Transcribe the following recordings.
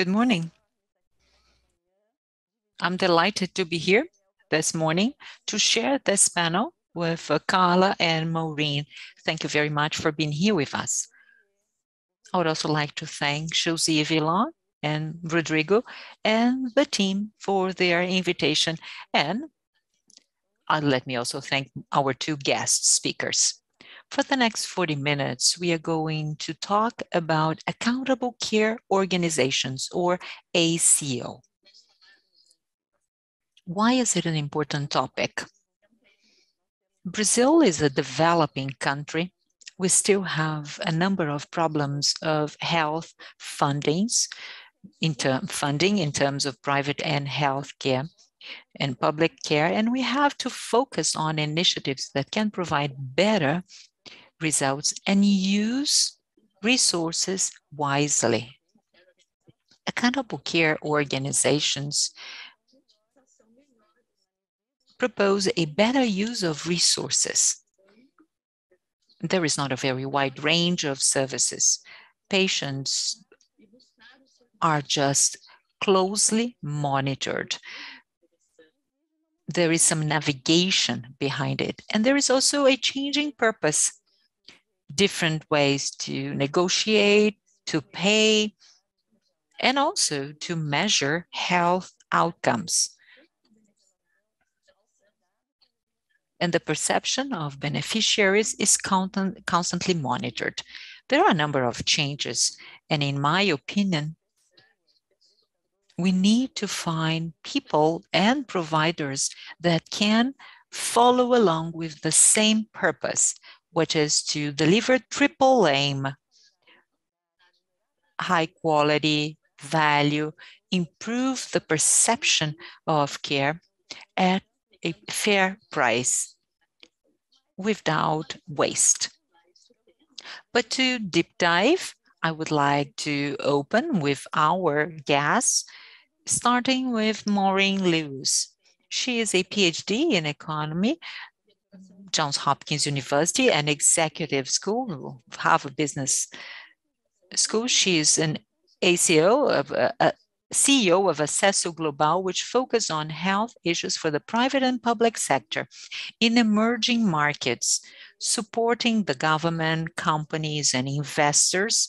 Good morning. I'm delighted to be here this morning to share this panel with Carla and Maureen. Thank you very much for being here with us. I would also like to thank Josie Villar and Rodrigo and the team for their invitation, and uh, let me also thank our two guest speakers. For the next 40 minutes, we are going to talk about accountable care organizations, or ACO. Why is it an important topic? Brazil is a developing country. We still have a number of problems of health fundings, funding in terms of private and health care and public care, and we have to focus on initiatives that can provide better results and use resources wisely. Accountable care organizations propose a better use of resources. There is not a very wide range of services. Patients are just closely monitored. There is some navigation behind it, and there is also a changing purpose, different ways to negotiate, to pay, and also to measure health outcomes. And the perception of beneficiaries is constant, constantly monitored. There are a number of changes, and in my opinion, we need to find people and providers that can follow along with the same purpose, which is to deliver triple aim: high quality, value, improve the perception of care at a fair price without waste. But to deep dive, I would like to open with our guests, starting with Maureen Lewis. She is a PhD in economy, Johns Hopkins University and Executive School, Harvard Business School. She is an ACO of CEO of Aceso Global, which focus on health issues for the private and public sector in emerging markets, supporting the government, companies, and investors,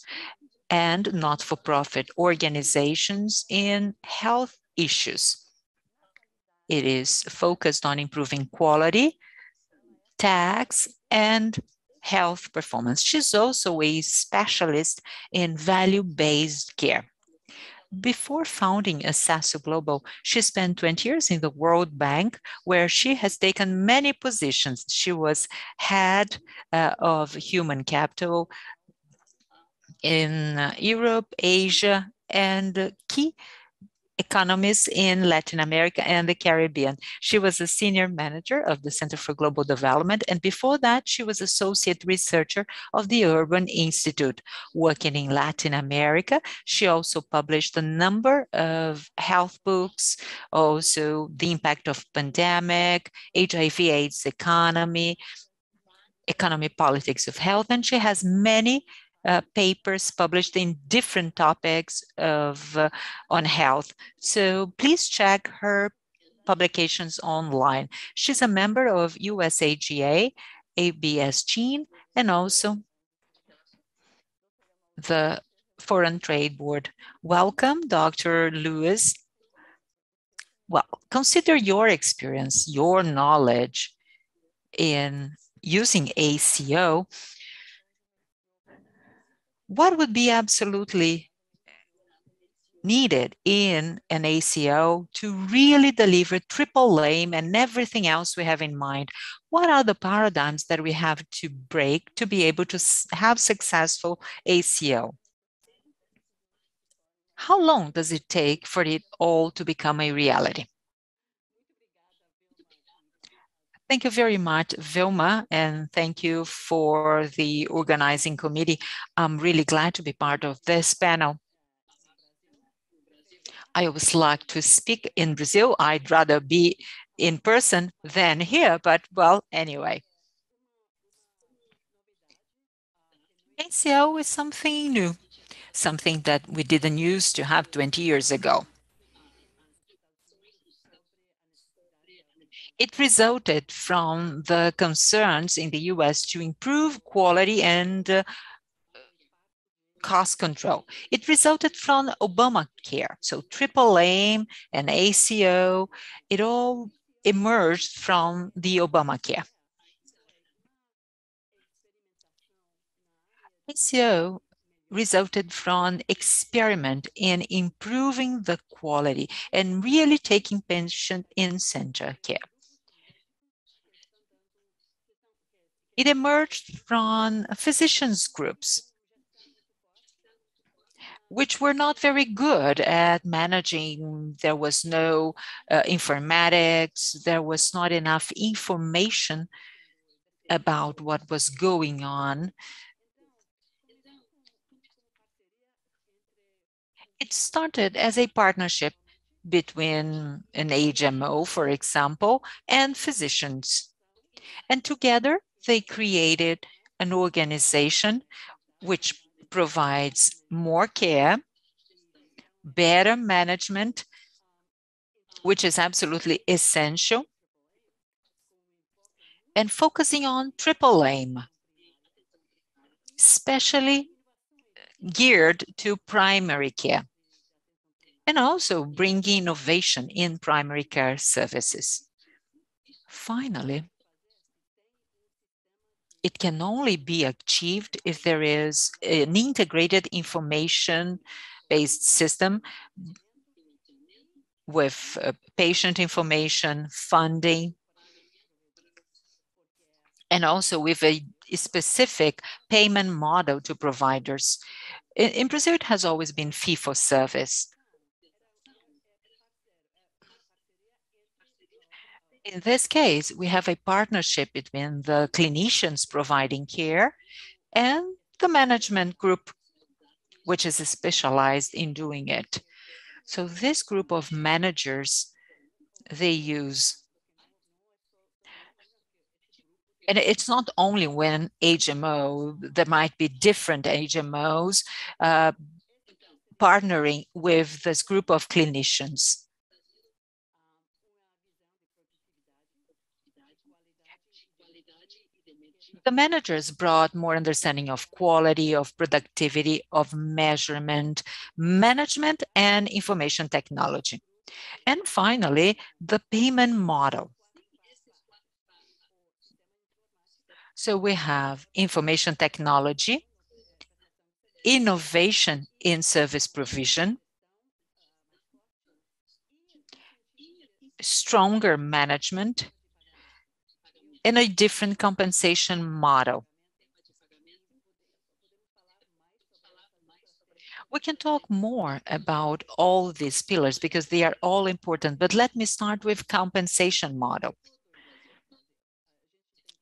and not-for-profit organizations in health issues. It is focused on improving quality, tax, and health performance. She's also a specialist in value-based care. Before founding Aceso Global, she spent 20 years in the World Bank, where she has taken many positions. She was head uh, of human capital in uh, Europe, Asia, and key economies in Latin America and the Caribbean. She was a senior manager of the Center for Global Development, and before that, she was associate researcher of the Urban Institute. Working in Latin America, she also published a number of health books, also the impact of pandemic, HIV/AIDS economy, economy politics of health, and she has many Uh, papers published in different topics of uh, on health. So please check her publications online. She's a member of USAGA, ABS Gene, and also the Foreign Trade Board. Welcome, Dr. Lewis. Well, consider your experience, your knowledge in using ACO. What would be absolutely needed in an ACO to really deliver triple aim and everything else we have in mind? What are the paradigms that we have to break to be able to have successful ACO? How long does it take for it all to become a reality? Thank you very much, Vilma, and thank you for the organizing committee. I'm really glad to be part of this panel. I always like to speak in Brazil. I'd rather be in person than here, but well, anyway. ACO is something new. something that we didn't use to have 20 years ago. It resulted from the concerns in the U.S. to improve quality and uh, cost control. It resulted from Obamacare, so triple aim and ACO, it all emerged from the Obamacare. ACO resulted from experiment in improving the quality and really taking patient in center care. It emerged from physicians groups, which were not very good at managing. There was no uh, informatics, there was not enough information about what was going on. It started as a partnership between an HMO, for example, and physicians, and together they created an organization which provides more care, better management, which is absolutely essential, and focusing on triple aim, especially geared to primary care, and also bringing innovation in primary care services. Finally, it can only be achieved if there is an integrated information-based system with uh, patient information, funding, and also with a specific payment model to providers. In Brazil, it has always been fee-for-service. In this case, we have a partnership between the clinicians providing care and the management group, which is specialized in doing it. So this group of managers, they use... And it's not only when HMO, there might be different HMOs uh, partnering with this group of clinicians. The managers brought more understanding of quality, of productivity, of measurement, management, and information technology. And finally, the payment model. So we have information technology, innovation in service provision, stronger management, and a different compensation model. We can talk more about all these pillars because they are all important, but let me start with compensation model.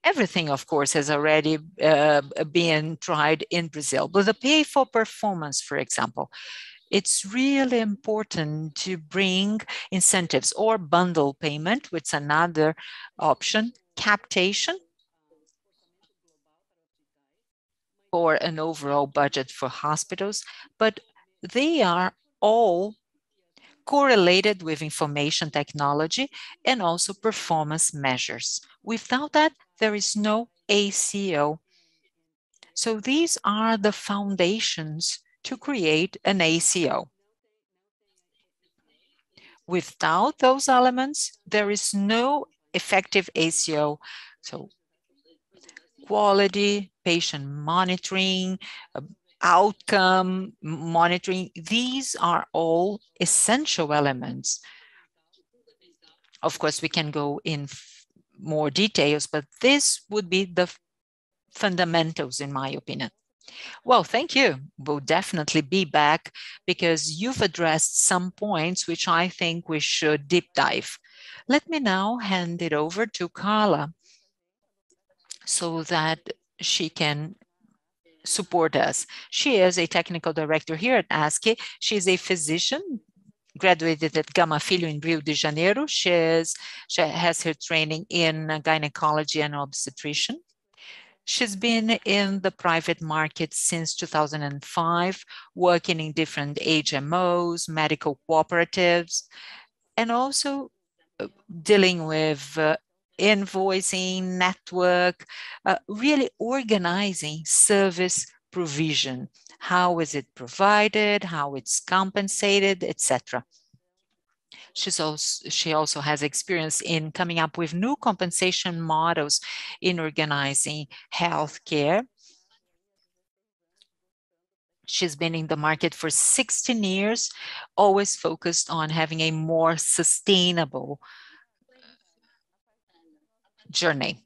Everything, of course, has already uh, been tried in Brazil, but the pay-for-performance, for example, it's really important to bring incentives or bundle payment, which is another option, capitation or an overall budget for hospitals, but they are all correlated with information technology and also performance measures. Without that, there is no ACO. So these are the foundations to create an ACO. Without those elements, there is no effective ACO. So quality, patient monitoring, uh, outcome monitoring, these are all essential elements. Of course, we can go in more details, but this would be the fundamentals, in my opinion. Well, thank you. We'll definitely be back because you've addressed some points which I think we should deep dive. Let me now hand it over to Carla so that she can support us. She is a technical director here at AsQ. is a physician, graduated at Gama Filho in Rio de Janeiro. She has her training in gynecology and obstetrician. She's been in the private market since 2005, working in different HMOs, medical cooperatives, and also dealing with uh, invoicing, network, uh, really organizing service provision. How is it provided, how it's compensated, etc. She's also, she also has experience in coming up with new compensation models in organizing healthcare. She's been in the market for 16 years, always focused on having a more sustainable journey.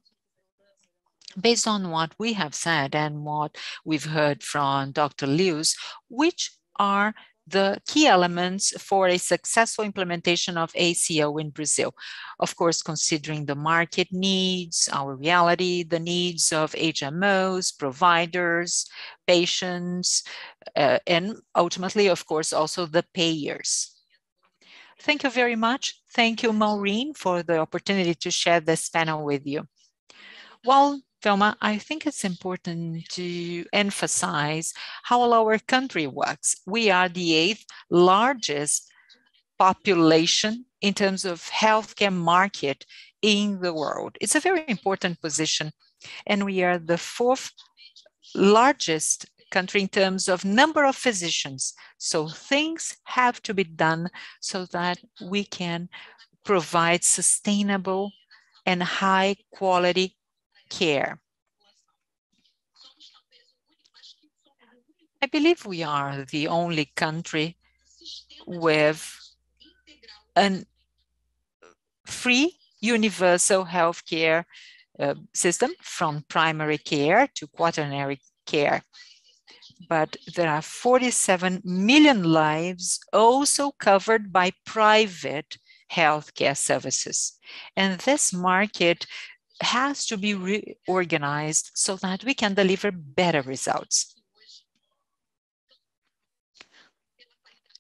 Based on what we have said and what we've heard from Dr. Lewis, which are the key elements for a successful implementation of ACO in Brazil. Of course, considering the market needs, our reality, the needs of HMOs, providers, patients, uh, and ultimately, of course, also the payers. Thank you very much. Thank you, Maureen, for the opportunity to share this panel with you. Well, Vilma, I think it's important to emphasize how our country works. We are the eighth largest population in terms of healthcare market in the world. It's a very important position. And we are the fourth largest country in terms of number of physicians. So things have to be done so that we can provide sustainable and high quality care. I believe we are the only country with a free universal healthcare uh, system from primary care to quaternary care. But there are 47 million lives also covered by private healthcare services. And this market has to be reorganized so that we can deliver better results.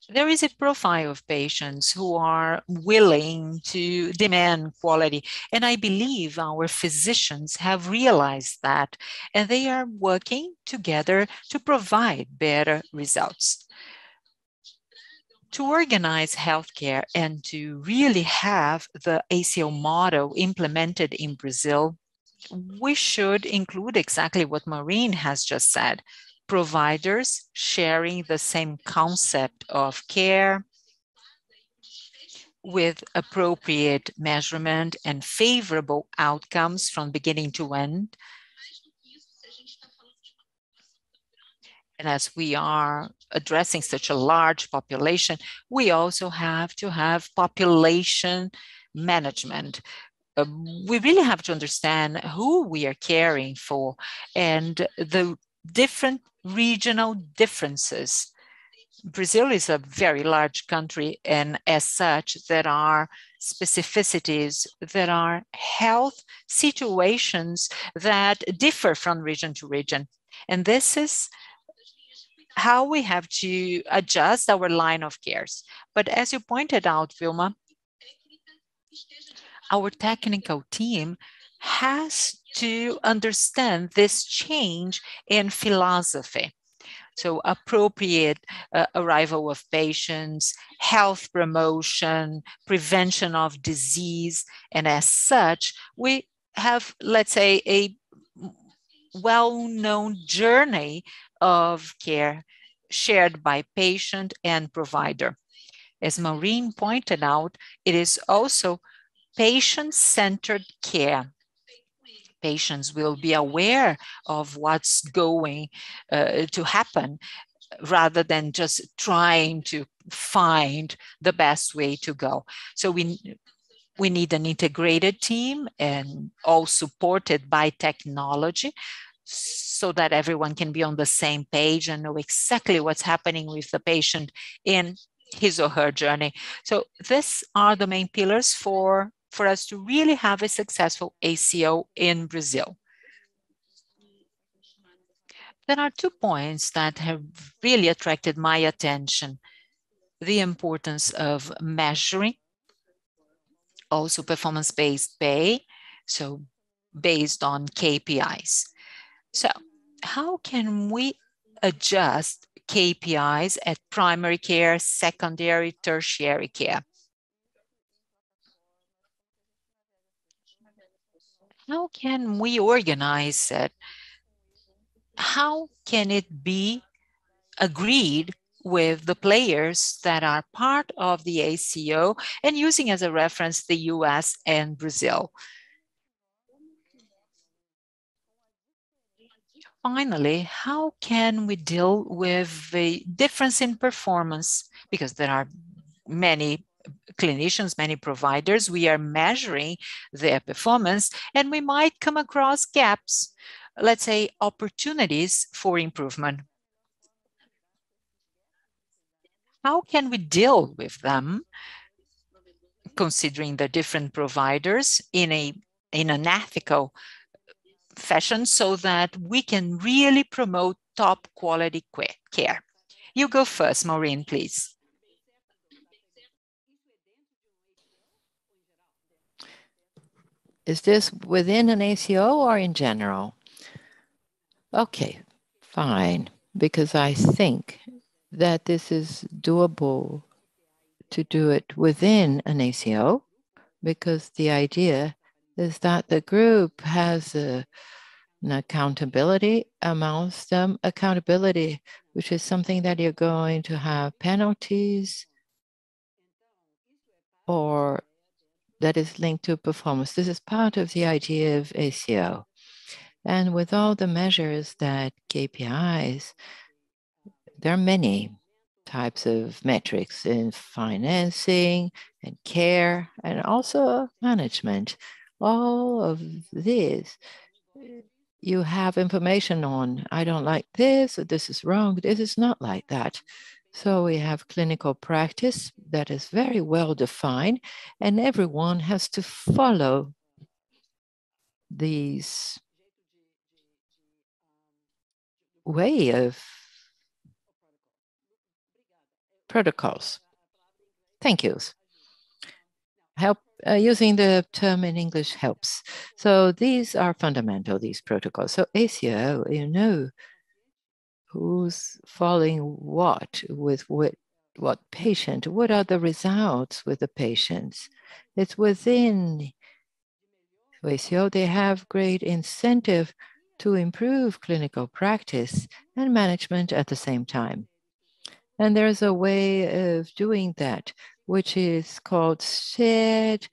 There is a profile of patients who are willing to demand quality, and I believe our physicians have realized that, and they are working together to provide better results to organize healthcare and to really have the ACO model implemented in Brazil, we should include exactly what Maureen has just said. Providers sharing the same concept of care with appropriate measurement and favorable outcomes from beginning to end, And as we are addressing such a large population, we also have to have population management. Uh, we really have to understand who we are caring for and the different regional differences. Brazil is a very large country, and as such, there are specificities, there are health situations that differ from region to region. And this is how we have to adjust our line of cares. But as you pointed out, Vilma, our technical team has to understand this change in philosophy. So appropriate uh, arrival of patients, health promotion, prevention of disease, and as such, we have, let's say, a well-known journey of care shared by patient and provider. As Maureen pointed out, it is also patient-centered care. Patients will be aware of what's going uh, to happen rather than just trying to find the best way to go. So we, we need an integrated team and all supported by technology so that everyone can be on the same page and know exactly what's happening with the patient in his or her journey. So these are the main pillars for, for us to really have a successful ACO in Brazil. There are two points that have really attracted my attention. The importance of measuring, also performance-based pay, so based on KPIs. So how can we adjust KPIs at primary care, secondary, tertiary care? How can we organize it? How can it be agreed with the players that are part of the ACO and using as a reference the U.S. and Brazil? Finally, how can we deal with the difference in performance? Because there are many clinicians, many providers, we are measuring their performance, and we might come across gaps, let's say, opportunities for improvement. How can we deal with them, considering the different providers in a in an ethical fashion so that we can really promote top quality care? You go first, Maureen, please. Is this within an ACO or in general? Okay, fine. Because I think that this is doable to do it within an ACO, because the idea is that the group has an accountability amongst them. Accountability, which is something that you're going to have penalties or that is linked to performance. This is part of the idea of ACO. And with all the measures that KPIs, there are many types of metrics in financing and care, and also management. All of this, you have information on, "I don't like this," or, "This is wrong." This is not like that. So we have clinical practice that is very well-defined, and everyone has to follow these way of protocols. Thank you. Help, Uh, using the term in English helps. So these are fundamental, these protocols. So ACO, you know who's following what with what patient, what are the results with the patients. It's within ACO, they have great incentive to improve clinical practice and management at the same time. And there's a way of doing that, which is called shared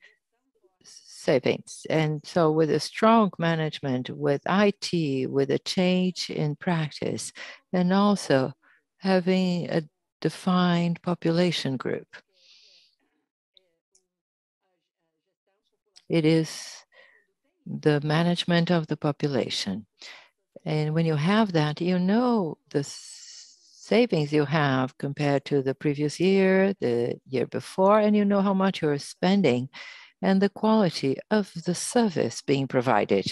savings. And so, with a strong management, with IT, with a change in practice, and also having a defined population group. It is the management of the population. And when you have that, you know the savings you have compared to the previous year, the year before, and you know how much you're spending, and the quality of the service being provided.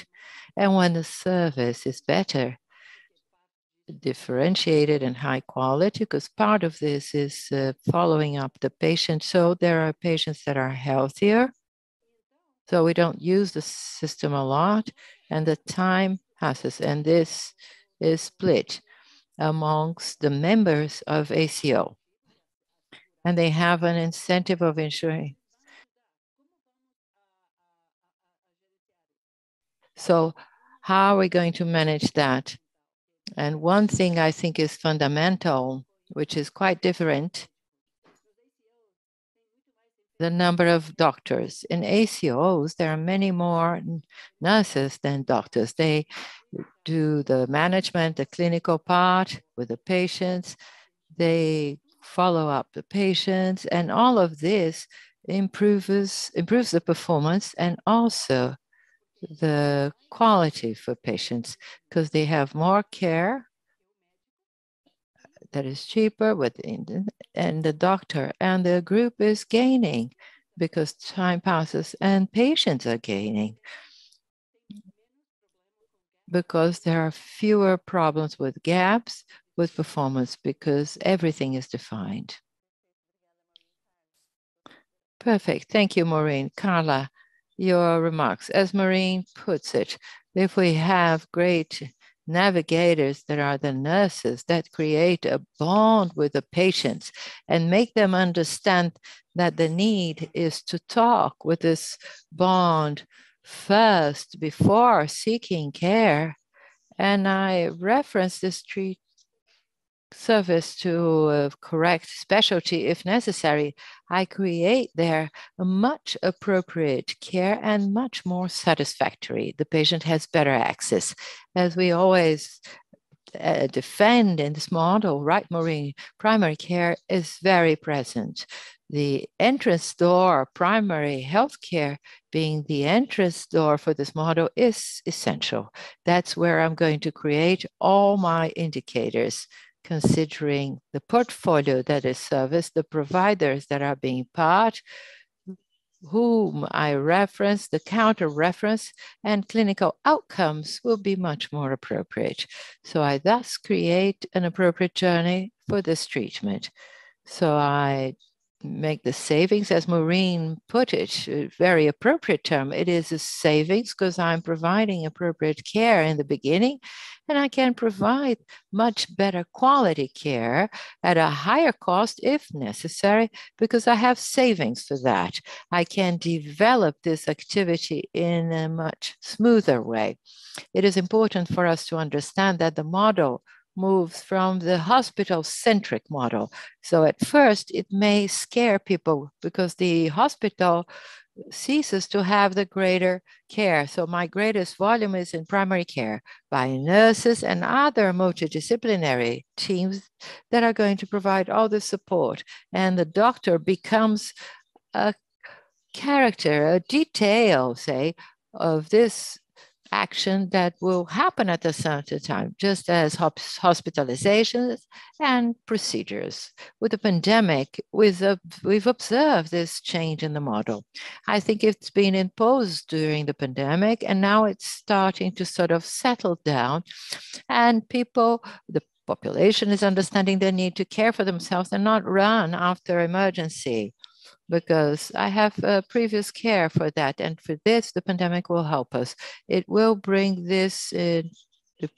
And when the service is better, differentiated and high quality, because part of this is uh, following up the patient. So there are patients that are healthier, so we don't use the system a lot, and the time passes, and this is split amongst the members of ACO, and they have an incentive of ensuring. So how are we going to manage that? And one thing I think is fundamental, which is quite different, the number of doctors. In ACOs, there are many more nurses than doctors. They do the management, the clinical part with the patients. They follow up the patients, and all of this improves improves the performance and also the quality for patients because they have more care that is cheaper with and the doctor and the group is gaining because time passes, and patients are gaining. Because there are fewer problems with gaps, with performance, because everything is defined. Perfect. Thank you, Maureen. Carla, your remarks. As Maureen puts it, if we have great navigators that are the nurses that create a bond with the patients and make them understand that the need is to talk with this bond first before seeking care. And I reference this treat service to uh, correct specialty if necessary. I create there a much appropriate care and much more satisfactory. The patient has better access. As we always uh, defend in this model, right, Maureen? Primary care is very present. The entrance door, primary healthcare being the entrance door for this model is essential. That's where I'm going to create all my indicators considering the portfolio that is serviced, the providers that are being part, whom I reference, the counter reference, and clinical outcomes will be much more appropriate. So I thus create an appropriate journey for this treatment. So I make the savings, as Maureen put it, a very appropriate term. It is a savings because I'm providing appropriate care in the beginning, and I can provide much better quality care at a higher cost if necessary, because I have savings for that. I can develop this activity in a much smoother way. It is important for us to understand that the model moves from the hospital centric model. So at first, it may scare people because the hospital ceases to have the greater care. So my greatest volume is in primary care by nurses and other multidisciplinary teams that are going to provide all the support. And the doctor becomes a character, a detail, say, of this action that will happen at a certain time, just as hospitalizations and procedures. With the pandemic, we've, we've observed this change in the model. I think it's been imposed during the pandemic, and now it's starting to sort of settle down. And people, the population is understanding the need to care for themselves and not run after emergency because I have uh, previous care for that. And for this, the pandemic will help us. It will bring this uh,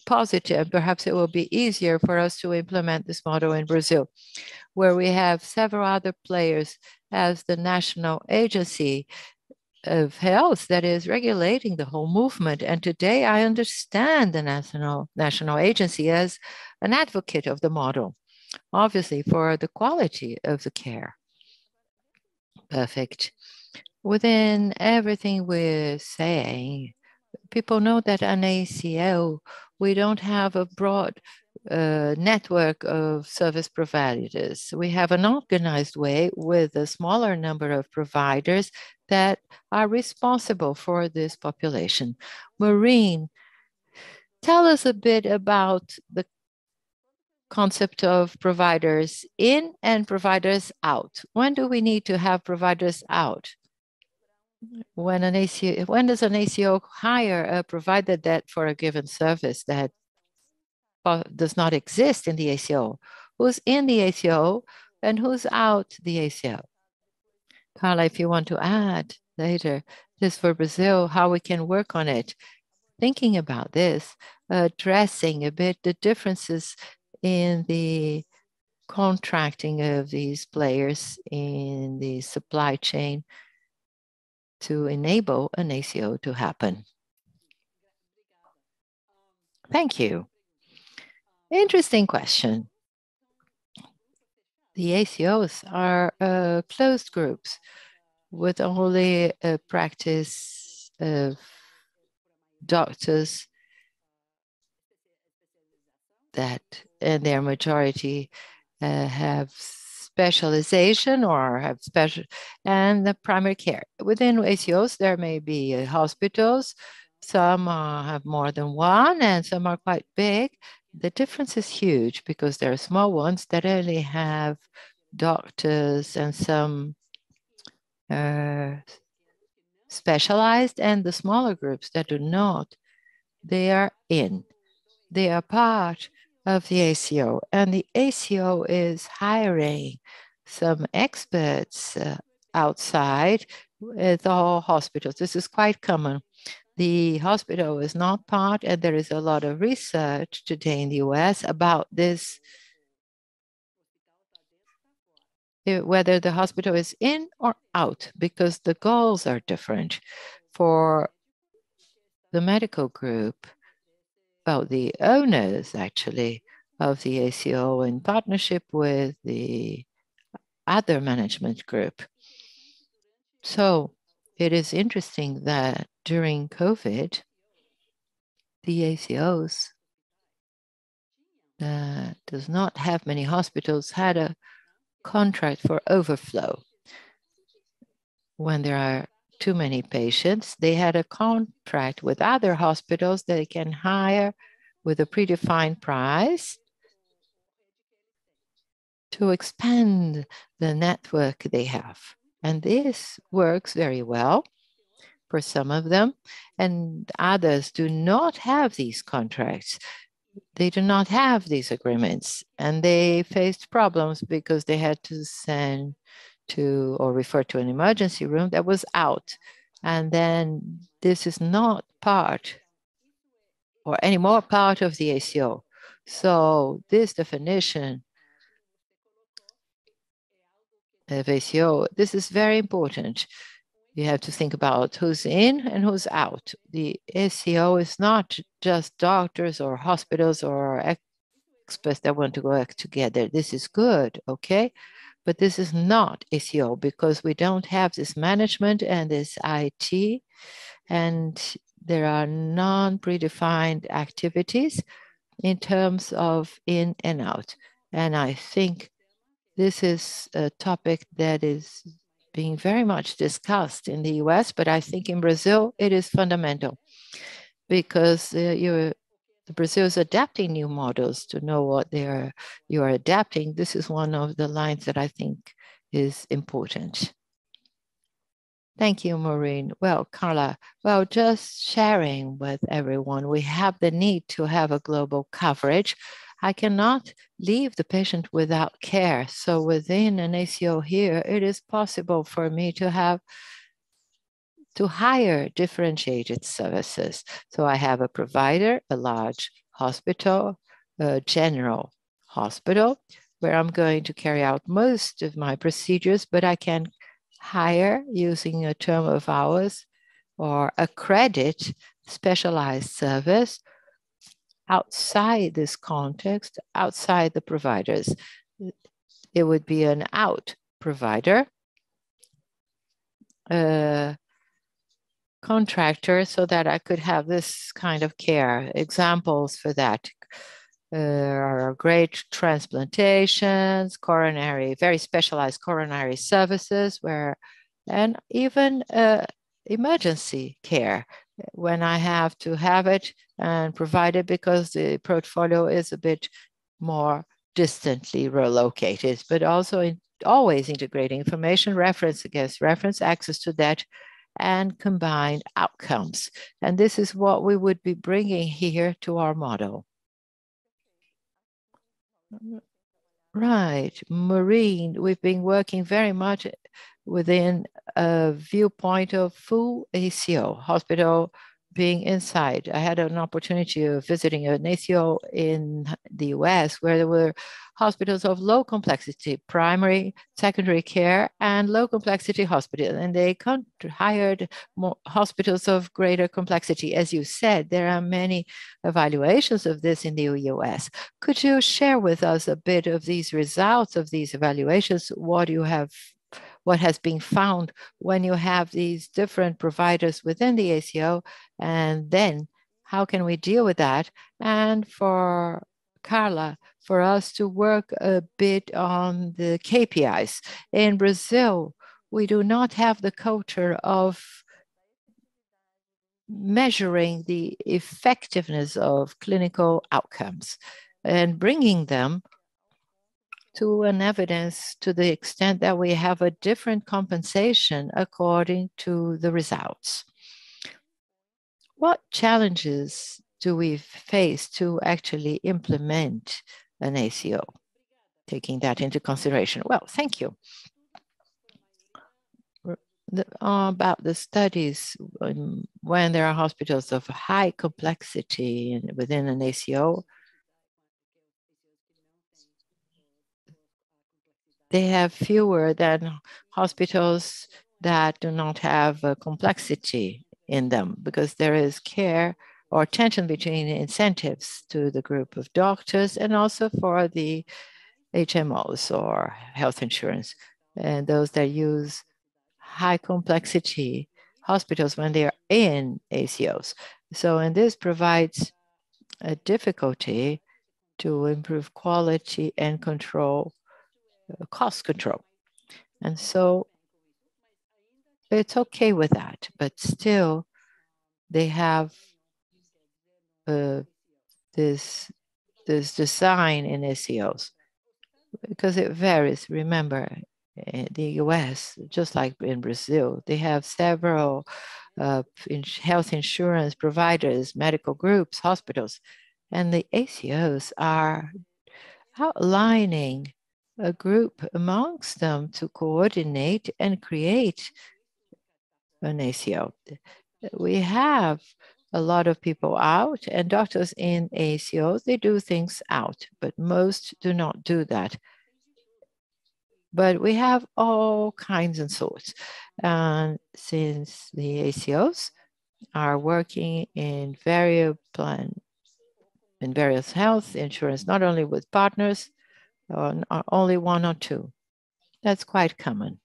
positive, perhaps it will be easier for us to implement this model in Brazil, where we have several other players as the national agency of health that is regulating the whole movement. And today I understand the national, national agency as an advocate of the model, obviously for the quality of the care. Perfect. Within everything we're saying, people know that an ACO, we don't have a broad uh, network of service providers. We have an organized way with a smaller number of providers that are responsible for this population. Maureen, tell us a bit about the concept of providers in and providers out. When do we need to have providers out? When an ACO, when does an ACO hire a provider that for a given service that does not exist in the ACO? Who's in the ACO and who's out the ACO? Carla, if you want to add later, this for Brazil, how we can work on it. Thinking about this, addressing a bit the differences in the contracting of these players in the supply chain to enable an ACO to happen. Thank you. Interesting question. The ACOs are uh, closed groups with only a practice of doctors that in their majority uh, have specialization or have special and the primary care. Within ACOs, there may be uh, hospitals. Some uh, have more than one and some are quite big. The difference is huge because there are small ones that only have doctors and some uh, specialized and the smaller groups that do not, they are in. They are part of the ACO. And the ACO is hiring some experts uh, outside with all hospitals. This is quite common. the hospital is not part, and there is a lot of research today in the US about this, eh, whether the hospital is in or out, because the goals are different. For the medical group, well, the owners actually of the ACO in partnership with the other management group. So it is interesting that during COVID, the ACOs uh, does not have many hospitals had a contract for overflow. When there are too many patients, they had a contract with other hospitals that they can hire with a predefined price to expand the network they have. And this works very well for some of them, and others do not have these contracts. They do not have these agreements, and they faced problems because they had to send to or refer to an emergency room that was out. And then this is not part or any more part of the ACO. So this definition of ACO, this is very important. You have to think about who's in and who's out. The ACO is not just doctors or hospitals or experts that want to work together. This is good, okay? But this is not ACO because we don't have this management and this IT, and there are non predefined activities in terms of in and out. And I think this is a topic that is being very much discussed in the US, but I think in Brazil it is fundamental because uh, Brazil is adapting new models to know what they are you are adapting. This is one of the lines that I think is important. Thank you, Maureen. Well, Carla, well, just sharing with everyone, we have the need to have a global coverage I cannot leave the patient without care. So within an ACO here, it is possible for me to have to hire differentiated services. So I have a provider, a large hospital, a general hospital, where I'm going to carry out most of my procedures, but I can hire using a term of hours or a credit specialized service outside this context, outside the providers. It would be an out provider, a contractor, so that I could have this kind of care. Examples for that uh, are great transplantations, coronary, very specialized coronary services, where, and even uh, emergency care when I have to have it and provide it because the portfolio is a bit more distantly relocated, but also in, always integrating information, reference against reference, access to that, and combined outcomes. And this is what we would be bringing here to our model. Right, Maureen, we've been working very much within a viewpoint of full ACO, hospital being inside. I had an opportunity of visiting a ACO in the US where there were hospitals of low complexity, primary, secondary care, and low complexity hospital. And they hired more hospitals of greater complexity. As you said, there are many evaluations of this in the US. Could you share with us a bit of these results of these evaluations, what you have what has been found when you have these different providers within the ACO, and then how can we deal with that? And for Carla, for us to work a bit on the KPIs. In Brazil, we do not have the culture of measuring the effectiveness of clinical outcomes and bringing them to an evidence to the extent that we have a different compensation according to the results. What challenges do we face to actually implement an ACO, taking that into consideration? Well, thank you. The, uh, about the studies, um, when there are hospitals of high complexity within an ACO, they have fewer than hospitals that do not have complexity in them because there is care or tension between incentives to the group of doctors and also for the HMOs or health insurance and those that use high complexity hospitals when they are in ACOs. So, and this provides a difficulty to improve quality and control, cost control. And so it's okay with that, but still they have uh, this, this design in ACOs because it varies. Remember, in the US, just like in Brazil, they have several uh, health insurance providers, medical groups, hospitals, and the ACOs are outlining a group amongst them to coordinate and create an ACO. We have a lot of people out and doctors in ACOs, they do things out, but most do not do that. But we have all kinds and sorts. And since the ACOs are working in various plan, in various health insurance, not only with partners, or only one or two. That's quite common.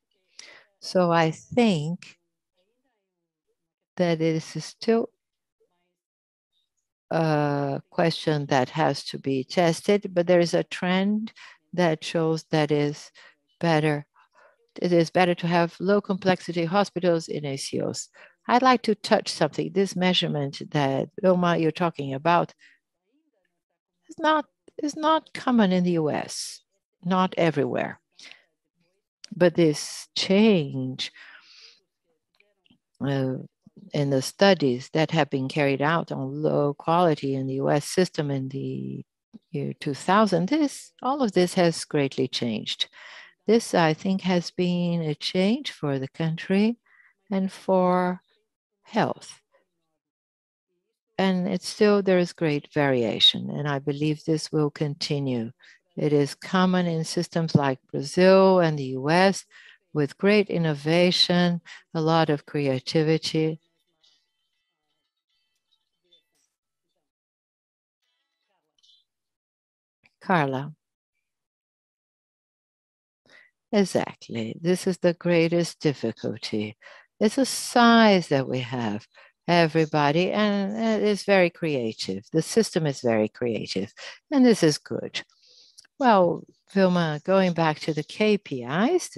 So I think that it is still a question that has to be tested, but there is a trend that shows that is better. It is better to have low complexity hospitals in ACOs. I'd like to touch something. This measurement that Vilma you're talking about is not is not common in the US, not everywhere. But this change uh, in the studies that have been carried out on low quality in the US system in the year 2000, this, all of this has greatly changed. This, I think, has been a change for the country and for health. And it's still, there is great variation, and I believe this will continue. It is common in systems like Brazil and the US with great innovation, a lot of creativity, Carla. Exactly. This is the greatest difficulty. It's a size that we have, everybody, and it is very creative. The system is very creative, and this is good. Well, Vilma, going back to the KPIs,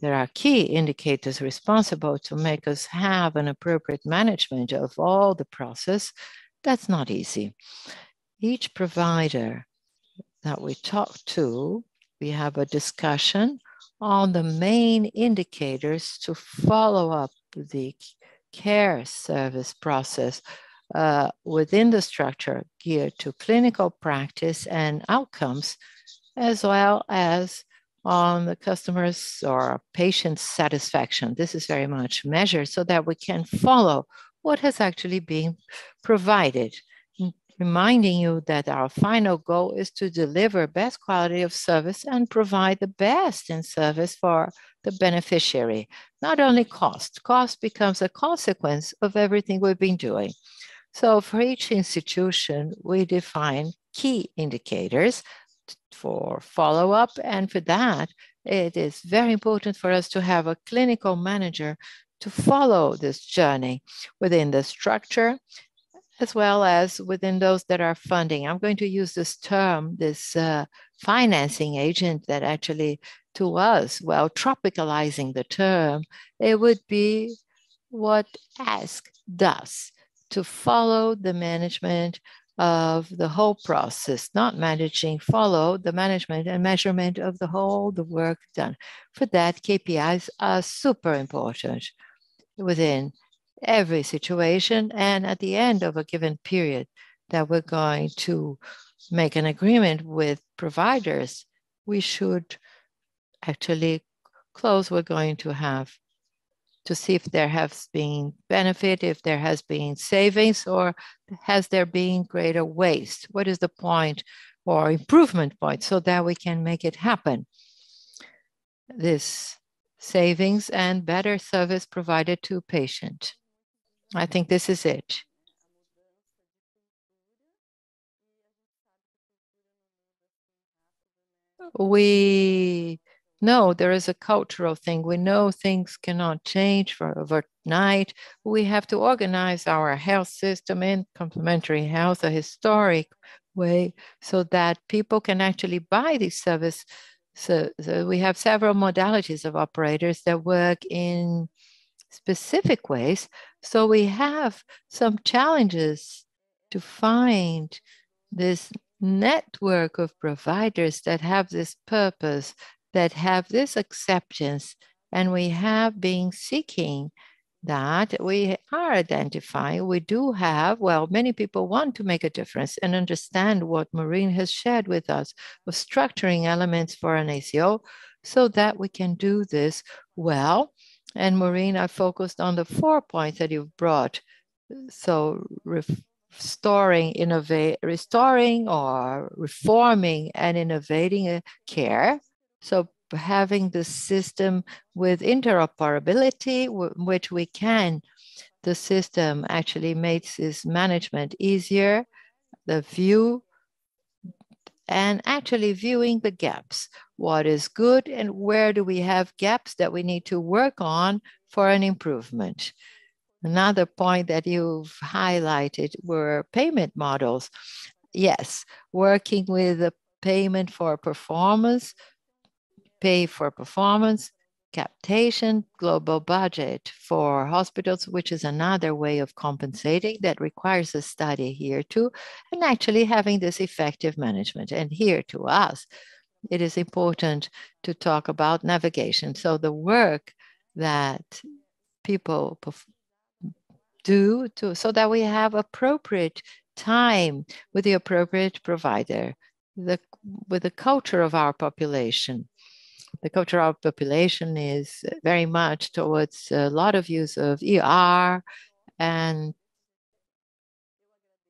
there are key indicators responsible to make us have an appropriate management of all the process. That's not easy. Each provider that we talk to, we have a discussion on the main indicators to follow up the care service process uh, within the structure geared to clinical practice and outcomes, as well as on the customers or patient satisfaction. This is very much measured so that we can follow what has actually been provided reminding you that our final goal is to deliver best quality of service and provide the best in service for the beneficiary. Not only cost, cost becomes a consequence of everything we've been doing. So for each institution, we define key indicators for follow-up. And for that, it is very important for us to have a clinical manager to follow this journey within the structure as well as within those that are funding. I'm going to use this term, this uh, financing agent that actually to us, well, tropicalizing the term, it would be what AsQ does to follow the management of the whole process, not managing, follow the management and measurement of the whole, the work done. For that, KPIs are super important within every situation. And at the end of a given period, that we're going to make an agreement with providers, we should actually close. We're going to have to see if there has been benefit, if there has been savings, or has there been greater waste? What is the point or improvement point so that we can make it happen? This savings and better service provided to patient. I think this is it. We no, there is a cultural thing. We know things cannot change for overnight. We have to organize our health system in complementary health, a historic way, so that people can actually buy these services. So, so we have several modalities of operators that work in specific ways. So we have some challenges to find this network of providers that have this purpose that have this acceptance, and we have been seeking that we are identifying. We do have, well, many people want to make a difference and understand what Maureen has shared with us of structuring elements for an ACO so that we can do this well. And Maureen, I focused on the four points that you've brought. So restoring, innovate, restoring or reforming and innovating uh, care so having the system with interoperability, which we can, the system actually makes this management easier, the view, and actually viewing the gaps. What is good and where do we have gaps that we need to work on for an improvement? Another point that you've highlighted were payment models. Yes, working with the payment for performance pay for performance, capitation, global budget for hospitals, which is another way of compensating that requires a study here too, and actually having this effective management. And here to us, it is important to talk about navigation. So the work that people do to so that we have appropriate time with the appropriate provider, the, with the culture of our population the cultural population is very much towards a lot of use of ER. And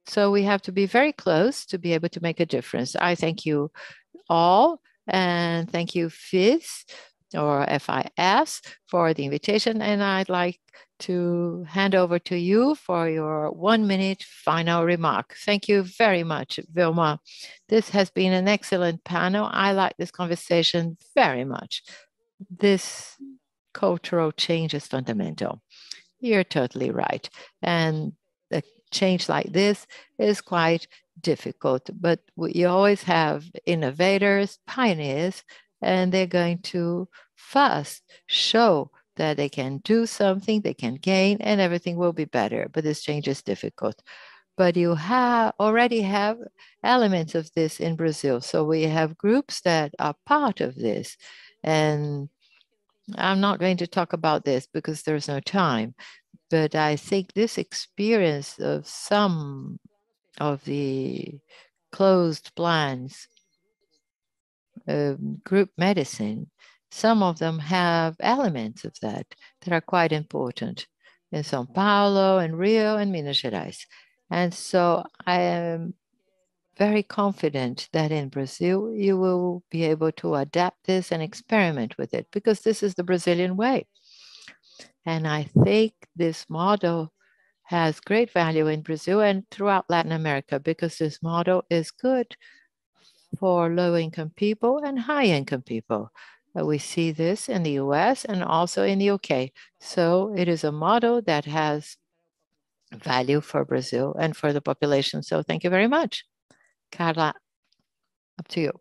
so we have to be very close to be able to make a difference. I thank you all and thank you FIS or FIS for the invitation. And I'd like to hand over to you for your one minute final remark. Thank you very much, Vilma. This has been an excellent panel. I like this conversation very much. This cultural change is fundamental. You're totally right. And a change like this is quite difficult, but you always have innovators, pioneers, and they're going to first show that they can do something, they can gain, and everything will be better. But this change is difficult. But you have already have elements of this in Brazil. So we have groups that are part of this. And I'm not going to talk about this because there's no time. But I think this experience of some of the closed plans, um, group medicine, some of them have elements of that that are quite important in Sao Paulo and Rio and Minas Gerais. And so I am very confident that in Brazil, you will be able to adapt this and experiment with it because this is the Brazilian way. And I think this model has great value in Brazil and throughout Latin America because this model is good for low income people and high income people. Uh, we see this in the US and also in the UK. So it is a model that has value for Brazil and for the population. So thank you very much. Carla, up to you.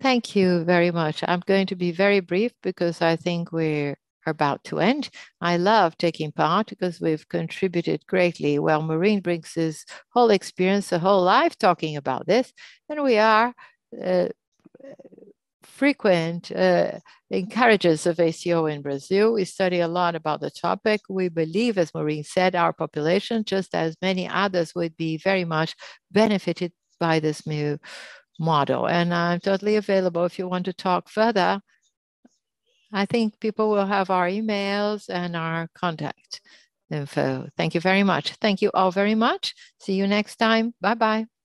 Thank you very much. I'm going to be very brief because I think we're about to end. I love taking part because we've contributed greatly. Well, Maureen brings his whole experience, a whole life talking about this, and we are uh, frequent uh, encouragers of ACO in Brazil. We study a lot about the topic. We believe, as Maureen said, our population, just as many others, would be very much benefited by this new model. And I'm totally available if you want to talk further. I think people will have our emails and our contact info. Thank you very much. Thank you all very much. See you next time. Bye-bye.